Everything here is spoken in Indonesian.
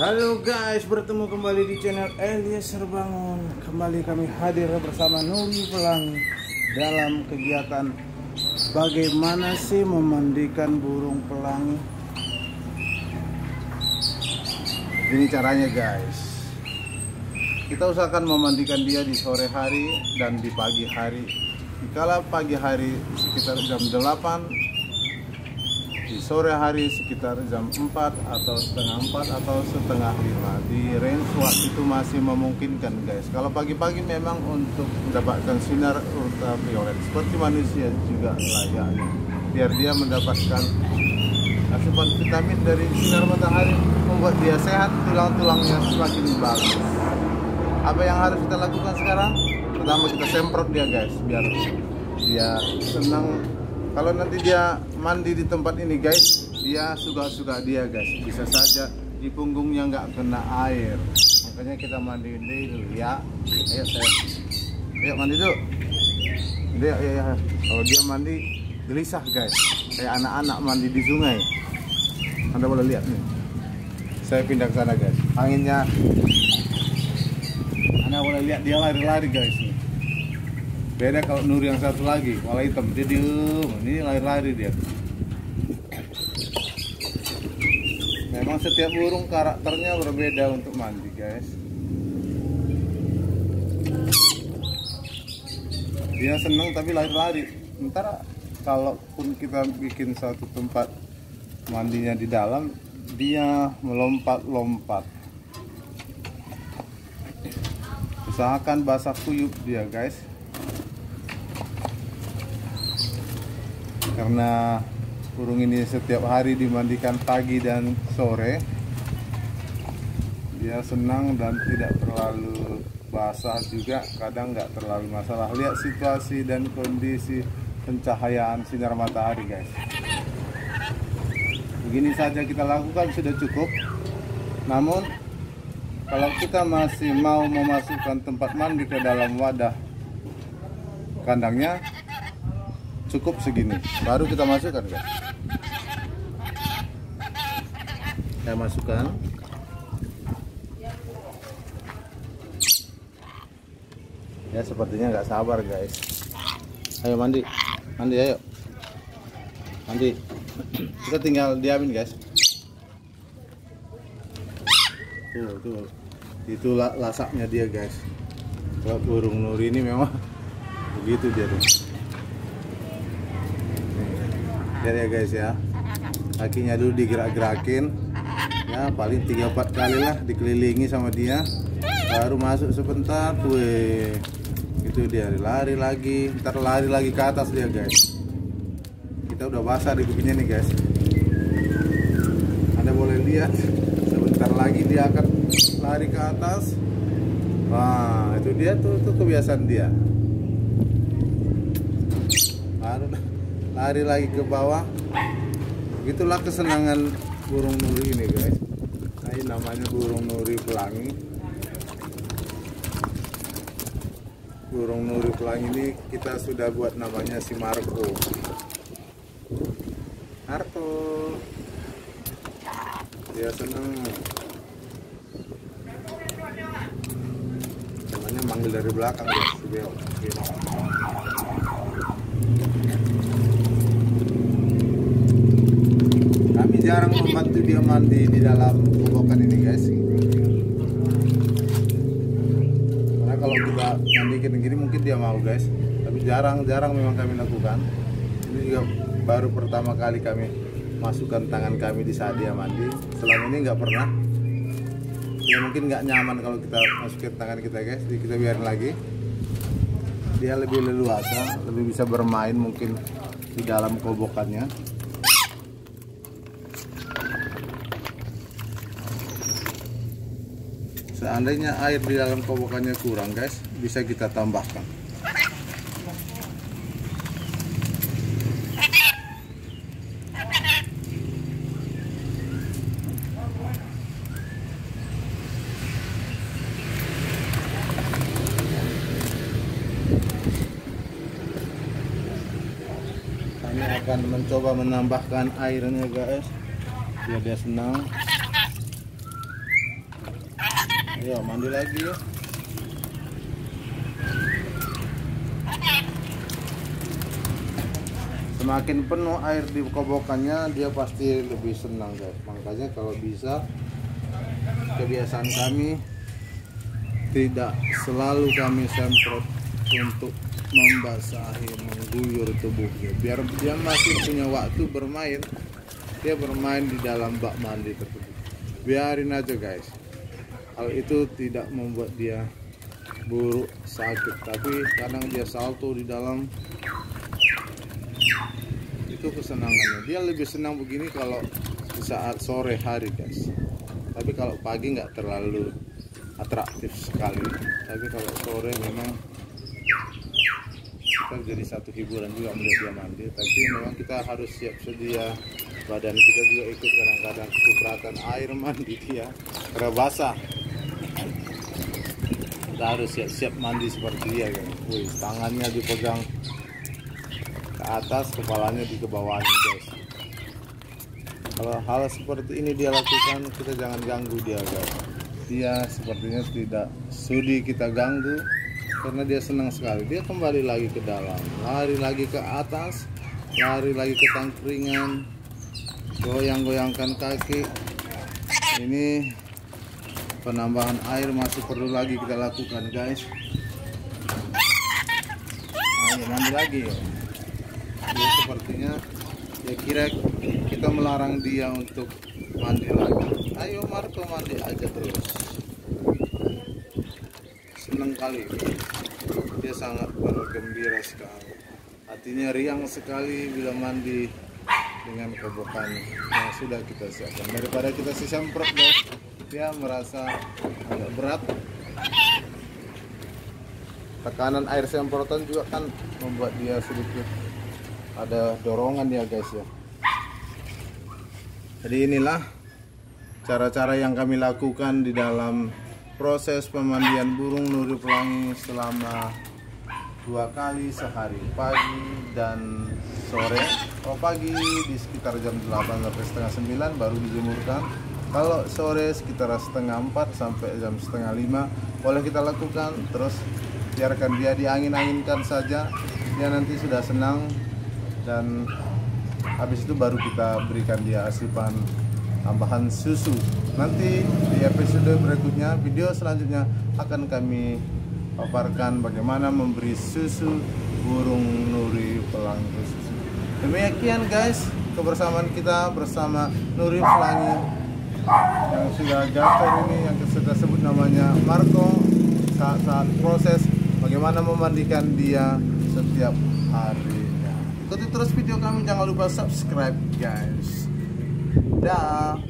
Halo guys, bertemu kembali di channel Elias Serbangun. Kembali kami hadir bersama Nuri Pelangi dalam kegiatan bagaimana sih memandikan burung pelangi. Ini caranya guys. Kita usahakan memandikan dia di sore hari dan di pagi hari. Kala pagi hari sekitar jam 8 di sore hari sekitar jam 4 atau setengah 4 atau setengah 5 di range waktu itu masih memungkinkan guys. Kalau pagi-pagi memang untuk mendapatkan sinar ultraviolet. Seperti manusia juga layaknya. Biar dia mendapatkan asupan vitamin dari sinar matahari membuat dia sehat tulang-tulangnya semakin bagus. Apa yang harus kita lakukan sekarang? Pertama kita semprot dia guys biar dia senang kalau nanti dia mandi di tempat ini guys dia suka-suka dia guys. Bisa saja di punggungnya nggak kena air. Makanya kita mandiin dulu ya. Ayo saya. Ayo mandi dulu. Dia ya, ya. kalau dia mandi gelisah guys. Kayak anak-anak mandi di sungai. Anda boleh lihat nih. Saya pindah ke sana guys. Anginnya. Anda boleh lihat dia lari-lari guys beda kalau Nur yang satu lagi malah hitam. Dia diem. Ini lari-lari dia. Memang setiap burung karakternya berbeda untuk mandi guys. Dia senang tapi lari-lari. Ntar kalaupun kita bikin satu tempat mandinya di dalam dia melompat-lompat. Usahakan basah kuyup dia guys karena burung ini setiap hari dimandikan pagi dan sore. Dia senang dan tidak terlalu basah juga. Kadang nggak terlalu masalah. Lihat situasi dan kondisi pencahayaan sinar matahari guys. Begini saja kita lakukan sudah cukup. Namun kalau kita masih mau memasukkan tempat mandi ke dalam wadah kandangnya cukup segini. Baru kita masukkan guys saya masukkan. Ya sepertinya nggak sabar guys. Ayo mandi. Mandi ayo. Mandi. Kita tinggal diamin guys. Tuh tuh. Itu lasaknya dia guys. Kalau burung nuri ini memang begitu dia tuh lihat ya guys ya. Kakinya dulu digerak-gerakin. Ya paling 3-4 kali lah dikelilingi sama dia. Baru masuk sebentar weh. Itu dia lari lagi. Ntar lari lagi ke atas dia guys. Kita udah basah di kupinya nih guys. Anda boleh lihat sebentar lagi dia akan lari ke atas. Wah itu dia tuh, tuh kebiasaan dia. Baru lari lagi ke bawah. Itulah kesenangan burung nuri ini guys. Nah, ini namanya burung nuri pelangi. Burung nuri pelangi ini kita sudah buat namanya si Marco. Marco. Dia senang namanya manggil dari belakang guys. kami jarang membantu dia mandi di dalam kobokan ini guys. Karena kalau kita mandikan gini mungkin dia mau guys. Tapi jarang-jarang memang kami lakukan. Ini juga baru pertama kali kami masukkan tangan kami di saat dia mandi. Selama ini nggak pernah. Ya mungkin nggak nyaman kalau kita masukin tangan kita guys. Jadi kita biarin lagi. Dia lebih leluasa lebih bisa bermain mungkin di dalam kobokannya seandainya air di dalam kobokannya kurang guys bisa kita tambahkan. Kami akan mencoba menambahkan airnya guys biar dia senang ya mandi lagi ya. Semakin penuh air di kobokannya dia pasti lebih senang guys. Makanya kalau bisa kebiasaan kami tidak selalu kami semprot untuk membasahi mengguyur tubuhnya. Biar dia masih punya waktu bermain dia bermain di dalam bak mandi tersebut. Biarin aja guys hal itu tidak membuat dia buruk sakit tapi kadang dia salto di dalam. Itu kesenangannya. Dia lebih senang begini kalau di saat sore hari guys. Tapi kalau pagi nggak terlalu atraktif sekali. Tapi kalau sore memang kita jadi satu hiburan juga melihat dia mandi. Tapi memang kita harus siap sedia. Badan kita juga ikut kadang-kadang kecipratan air mandi dia. Karena basah kita harus siap-siap mandi seperti dia kan? Wih, tangannya dipegang ke atas kepalanya di ke bawahnya guys. Kalau hal seperti ini dia lakukan kita jangan ganggu dia guys. Dia sepertinya tidak sudi kita ganggu karena dia senang sekali. Dia kembali lagi ke dalam lari lagi ke atas lari lagi ke tangkringan goyang-goyangkan kaki. Ini penambahan air masih perlu lagi kita lakukan guys. Ayo mandi lagi ya. Dia sepertinya ya kira kita melarang dia untuk mandi lagi. Ayo Marco mandi aja terus. Senang kali. Dia sangat bergembira sekali. Hatinya riang sekali bila mandi dengan kobokan yang sudah kita siapkan. Daripada kita si semprot guys dia merasa agak berat. Tekanan air semprotan juga kan membuat dia sedikit ada dorongan ya guys ya. Jadi inilah cara-cara yang kami lakukan di dalam proses pemandian burung nuri pelangi selama dua kali sehari pagi dan sore. Kalau pagi di sekitar jam 8 sampai setengah 9 baru dijemurkan kalau sore sekitar setengah 4 sampai jam setengah 5 boleh kita lakukan. Terus biarkan dia diangin-anginkan saja. Dia nanti sudah senang. Dan habis itu baru kita berikan dia asupan tambahan susu. Nanti di episode berikutnya video selanjutnya akan kami paparkan bagaimana memberi susu burung nuri pelangi susu demikian guys kebersamaan kita bersama nuri pelangi yang sudah gacor ini yang sudah sebut namanya Marco. Saat-saat proses bagaimana memandikan dia setiap harinya. Ikuti terus video kami jangan lupa subscribe guys. Dah